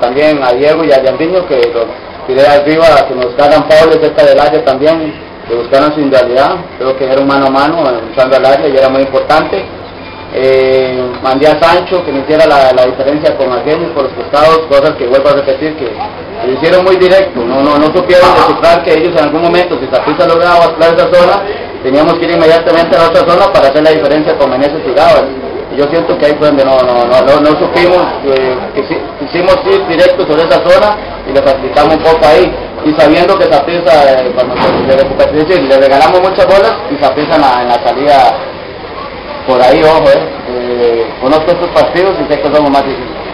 también a Diego y a Yandiño que los tiré arriba, que nos buscaran Pablo cerca del área también, que buscaran su individualidad, creo que era un mano a mano, usando al área y era muy importante. Eh, mandé a Sancho que me hiciera la, diferencia con Argenis por los costados, cosas que vuelvo a repetir que lo hicieron muy directo, no, no, no supieron descifrar que ellos en algún momento, si Zapisa lograba bascular esa zona, teníamos que ir inmediatamente a otra zona para hacer la diferencia con Meneses y Gabas. Yo siento que ahí fue donde no, no, no, no, supimos, eh, que hicimos ir directo sobre esa zona y le facilitamos un poco ahí. Y sabiendo que Zapisa, eh, cuando le, le regalamos muchas bolas y Zapisa en la, en la salida por ahí, ojo, eh, eh, conozco estos partidos y sé que somos más difíciles.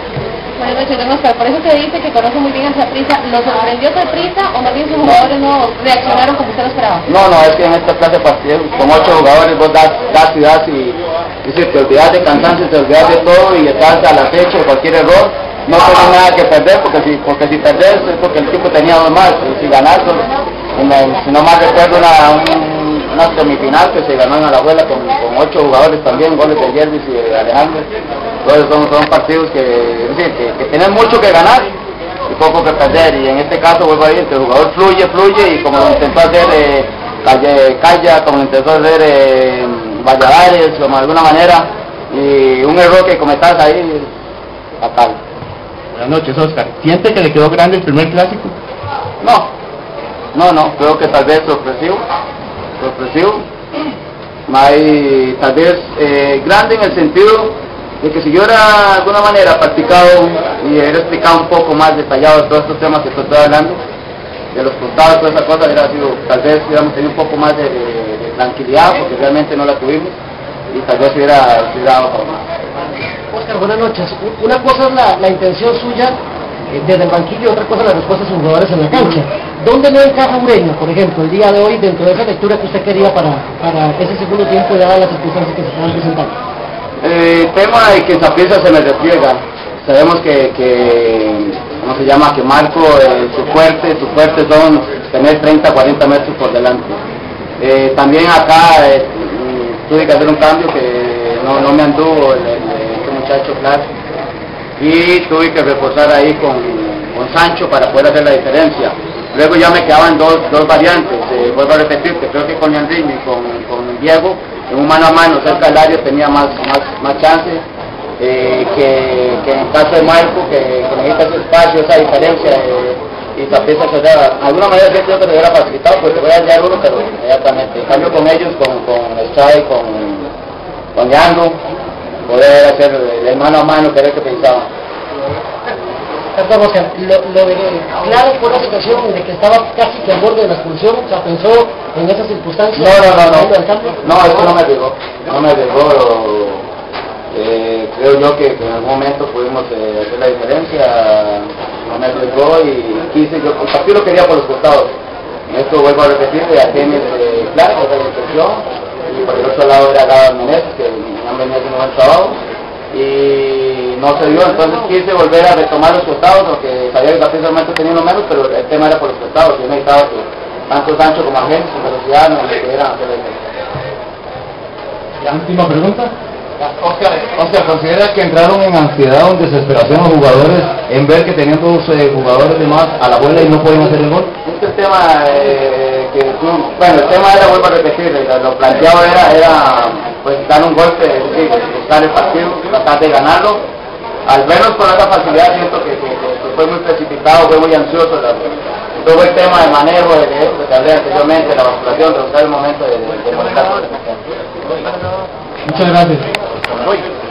Buenas noches, don Oscar. Por eso se dice que conoce muy bien a Zaprisa. ¿Lo sorprendió Zaprisa o más bien sus jugadores no reaccionaron como usted lo esperaba? No, no, es que en esta clase de partidos, con ocho jugadores, vos das, das y das y, y si te olvidas de cansancio, te olvidas de todo y estás a la fecha de cualquier error, no tienes nada que perder porque si, porque si perdés es porque el equipo tenía dos más, si ganas, pues, si no más recuerdo una, una semifinal que se ganó en la abuela con, con ocho jugadores también, goles de Jervis y de Alejandro. Entonces son, son partidos que, que, tienen mucho que ganar y poco que perder. Y en este caso vuelvo a decir el jugador fluye, fluye y como lo intentó hacer eh, Calla, como lo intentó hacer eh, Valladares, de alguna manera, y un error que cometas ahí, fatal. Buenas noches, Oscar. ¿Siente que le quedó grande el primer clásico? No, no, no, creo que tal vez sorpresivo, sorpresivo. Hay, tal vez eh, grande en el sentido de que si yo era de alguna manera practicado y hubiera explicado un poco más detallado todos estos temas que estoy hablando, de los costados, todas esas cosas, hubiera sido, tal vez hubiéramos tenido un poco más de, tranquilidad, porque realmente no la tuvimos, y tal vez hubiera, hubiera dado más. Oscar, buenas noches. Una cosa es la, la intención suya eh, desde el banquillo y otra cosa la respuesta de sus jugadores en la cancha. ¿Dónde no encaja Ureña, por ejemplo, el día de hoy, dentro de esa lectura que usted quería para, para ese segundo tiempo, dadas las circunstancias que se están presentando? Eh, el tema de que esa pieza se me repliega. Sabemos que, que ¿cómo se llama? Que Marco, eh, su fuerte, su fuerte son tener 30, 40 metros por delante. Eh, también acá mm, tuve que hacer un cambio que no, no me anduvo este muchacho claro y tuve que reforzar ahí con, con, Sancho para poder hacer la diferencia. Luego ya me quedaban dos, dos variantes, vuelvo a repetir que creo que con Leandrini y con, con Diego en un mano a mano cerca del área tenía más, más, más chance eh, que, que, en el caso de Marco, que, que necesita ese espacio, esa diferencia eh, y esa pieza que de alguna manera siento yo que me hubiera facilitado porque voy a hallar uno, pero inmediatamente. En cambio con ellos, con, con Estrada y con, con Yango, poder hacer el mano a mano que era que pensaba. Perdón, o sea, lo, lo de claro fue la situación de que estaba casi que al borde de la expulsión, o sea, pensó en esas circunstancias. No, no, no, no, no, eso no me llegó, no me llegó, eh, creo yo que, en algún momento pudimos eh, hacer la diferencia, me llegó y quise, yo el partido lo quería por los costados, esto vuelvo a repetir, de Argenis eh, claro, esa la y por el otro lado era Gaba Menez, que me han venido haciendo buen trabajo, y no se dio, entonces quise volver a retomar los costados, porque sabía que Capri solamente tenía uno menos, pero el tema era por los costados, yo necesitaba que tanto Sancho como Argenis su velocidad no le pudieran hacer la última pregunta. Oscar, Oscar, ¿considera que entraron en ansiedad o en desesperación los jugadores en ver que tenían todos los eh, jugadores de más a la bola y no podían hacer el gol? Este tema, eh, que bueno, el tema era, vuelvo a repetir, lo planteado era, era pues dar un golpe, es buscar el partido, tratar de ganarlo. Al menos con esa facilidad siento que, fue muy precipitado, fue muy ansioso. todo el tema de manejo, de, de eso que hablé anteriormente, la basculación, de buscar el momento de, de, de Muchas gracias. complete.